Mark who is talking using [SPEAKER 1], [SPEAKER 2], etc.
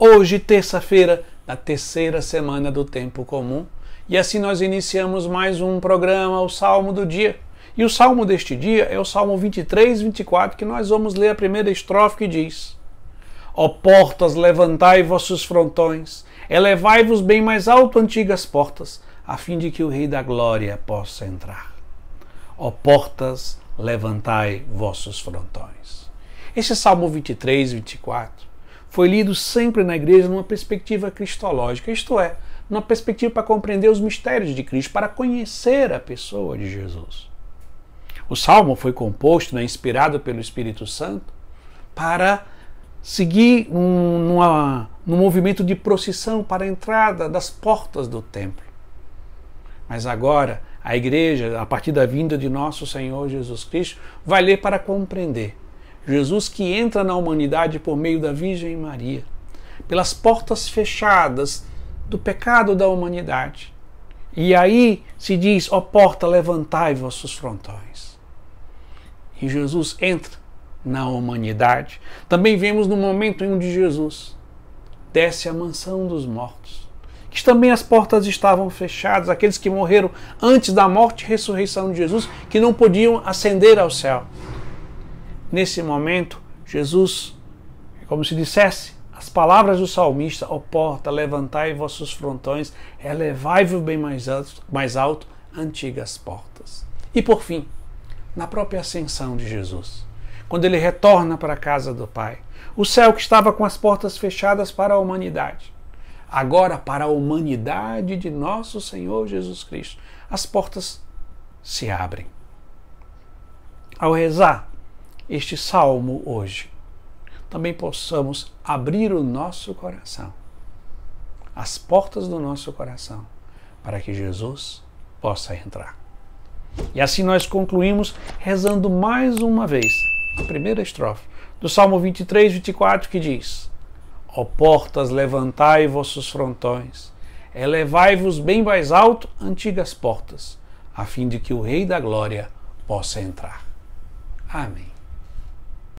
[SPEAKER 1] Hoje, terça-feira, da terceira semana do tempo comum, e assim nós iniciamos mais um programa, o Salmo do Dia. E o salmo deste dia é o Salmo 23, 24, que nós vamos ler a primeira estrofe que diz: Ó portas, levantai vossos frontões, elevai-vos bem mais alto, antigas portas, a fim de que o Rei da Glória possa entrar. Ó portas, levantai vossos frontões. Este Salmo 23, 24 foi lido sempre na igreja numa perspectiva cristológica, isto é, numa perspectiva para compreender os mistérios de Cristo, para conhecer a pessoa de Jesus. O salmo foi composto, né, inspirado pelo Espírito Santo, para seguir um, numa, num movimento de procissão para a entrada das portas do templo. Mas agora, a igreja, a partir da vinda de nosso Senhor Jesus Cristo, vai ler para compreender. Jesus que entra na humanidade por meio da Virgem Maria, pelas portas fechadas do pecado da humanidade. E aí se diz: ó porta, levantai vossos frontões. E Jesus entra na humanidade. Também vemos no momento em que Jesus desce à mansão dos mortos. Que também as portas estavam fechadas, aqueles que morreram antes da morte e ressurreição de Jesus, que não podiam ascender ao céu. Nesse momento, Jesus, como se dissesse, as palavras do salmista, ó porta, levantai vossos frontões, elevai-vos bem mais alto, mais alto, antigas portas. E por fim, na própria ascensão de Jesus, quando ele retorna para a casa do Pai, o céu que estava com as portas fechadas para a humanidade, agora para a humanidade de nosso Senhor Jesus Cristo, as portas se abrem. Ao rezar este salmo hoje, também possamos abrir o nosso coração, as portas do nosso coração, para que Jesus possa entrar. E assim nós concluímos rezando mais uma vez a primeira estrofe do Salmo 23, 24, que diz: Ó portas, levantai vossos frontões, elevai-vos bem mais alto, antigas portas, a fim de que o Rei da Glória possa entrar. Amém.